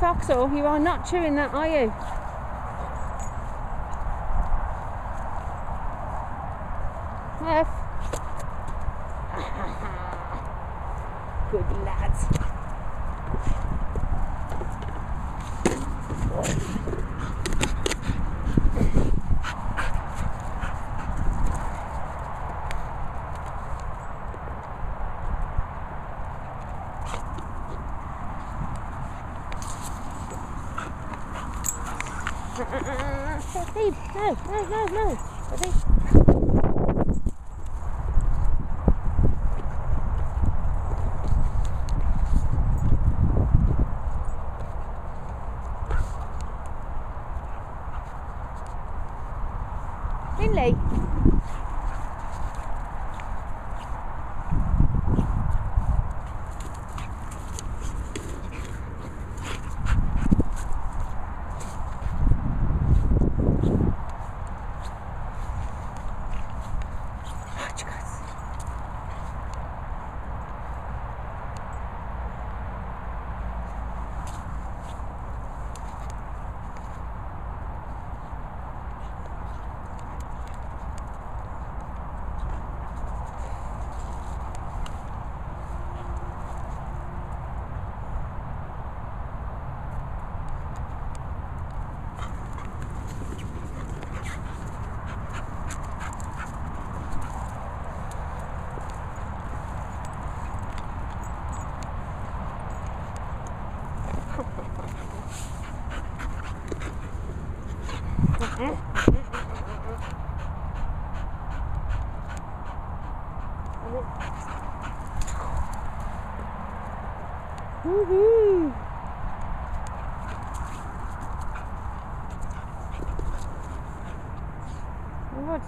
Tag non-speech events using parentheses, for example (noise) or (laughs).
Foxhole, you are not chewing that, are you? F. (laughs) Good lads. Steve, no, no, no, no. Ready? Finley. 응? 우후. 이거지.